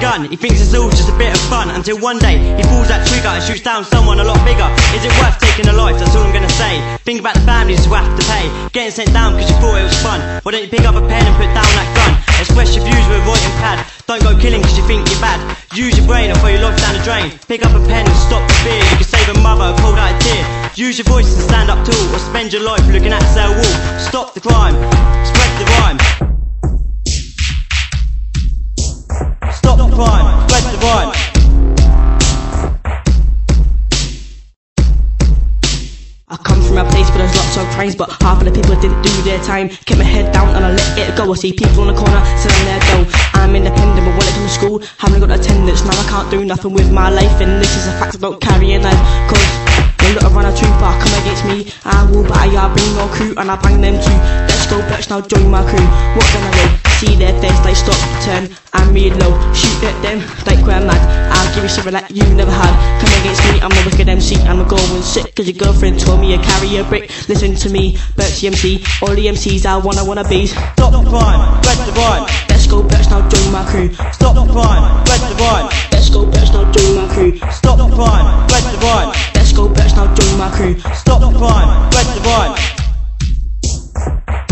gun. He thinks it's all just a bit of fun until one day he pulls that trigger and shoots down someone a lot bigger. Is it worth taking a life? That's all I'm gonna say. Think about the families who have to pay. Getting sent down because you thought it was fun. Why don't you pick up a pen and put down that gun? Express your views with a writing pad. Don't go killing because you think you're bad. Use your brain before you life down the drain. Pick up a pen and stop the fear. You can save a mother cold out a tear. Use your voice and stand up tall, or spend your life looking at a cell wall. Stop the crime, spread the rhyme. Crime, spread. I come from a place where there's lots of crimes, but half of the people didn't do their time. Kept my head down and I let it go. I see people on the corner selling their dough. I'm independent, but when it comes to school, haven't got attendance. Now I can't do nothing with my life, and this is a fact about carrying knife. Cause they look around a trooper, come against me. I will, but I bring no crew, and I bang them too. Let's go, bitch, now join my crew. What gonna do? See their face, they stop, turn, and reload. Shoot at them, like we're mad. I'll give you something that you never had. Come against me, I'm a wicked MC, I'm a going sick. Cause your girlfriend told me you carry a brick. Listen to me, Bertie MC, all the MCs I wanna wanna be. Stop the crime, spread the rhyme. Let's go, bitch, now join my crew. Stop the crime, spread the rhyme. Let's go, bitch, now join my crew. Stop the crime, spread the rhyme. Let's go, bitch, now join my crew. Stop the crime, spread the rhyme.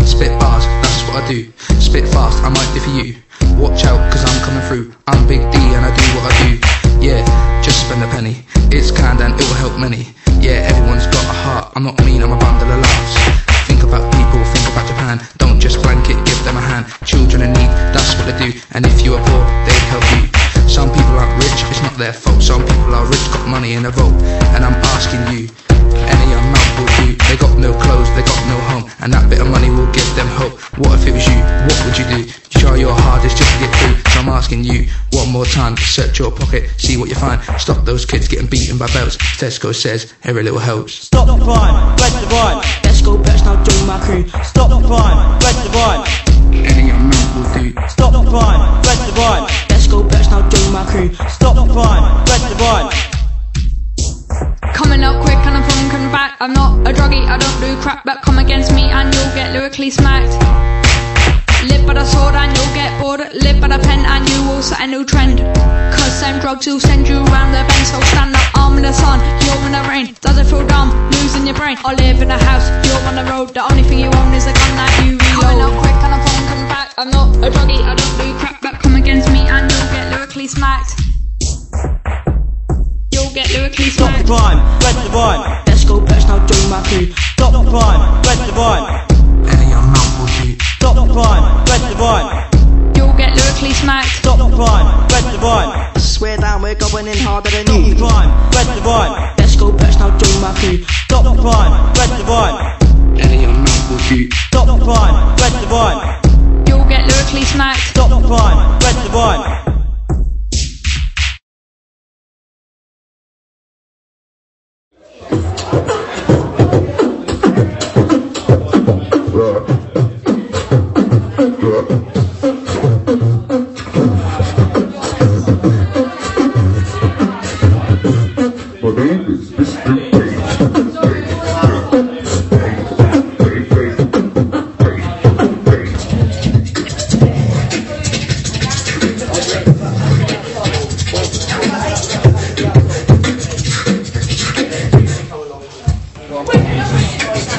Spit bars, that's what I do. Spit fast, I might for you. Watch out, cause I'm coming through. I'm Big D and I do what I do. Yeah, just spend a penny. It's kind and it will help many. Yeah, everyone's got a heart. I'm not mean, I'm a bundle of laughs. Think about people, think about Japan. Don't just blanket, give them a hand. Children in need, that's what they do. And if you are poor, they help you. Some people aren't rich, it's not their fault. Some people are rich, got money in a vault. And I'm asking you, any amount will do. They got no clothes, they got no home, and that bit of money will give them hope. What if it was you? What would you do? You try your hardest just to get through. So I'm asking you one more time. Search your pocket, see what you find. Stop those kids getting beaten by belts. Tesco says every little helps. Stop the crime, spread the rhyme. Let's go, bitch, now join my crew. Stop the crime, spread the rhyme. Any amount will do. Stop the crime, spread the rhyme. Let's go, bitch, now join my crew. Stop the crime, spread the rhyme. Coming up quick and I'm thinking back. I'm not a druggie, I don't do crap, but come against me and you'll get lyrically smacked. Live by the sword and you'll get bored. Live by the pen and you will set a new trend. Cause them drugs will send you around the bend. So stand up, arm in the sun, you're in the rain. Does it feel dumb? Losing your brain. I live in a house, you're on the road. The only thing you own is a gun that you reload. Coming up quick and I'm thinking back. I'm not a druggie, I don't do crap, but come against me and you'll get lyrically smacked. You'll get lyrically smacked. Stop the crime, spread the rhyme. Let's go, bitch, now join my crew. Stop the crime, spread the rhyme. Down, we're going in harder than Stop the you. crime, spread the rhyme. Let's go, bitch, now join my crew. Stop the crime, spread the rhyme. Any amount will do. Stop the crime, spread the rhyme. You'll get lyrically smacked. Stop the crime, spread the rhyme. Potentes, 会每个会。给多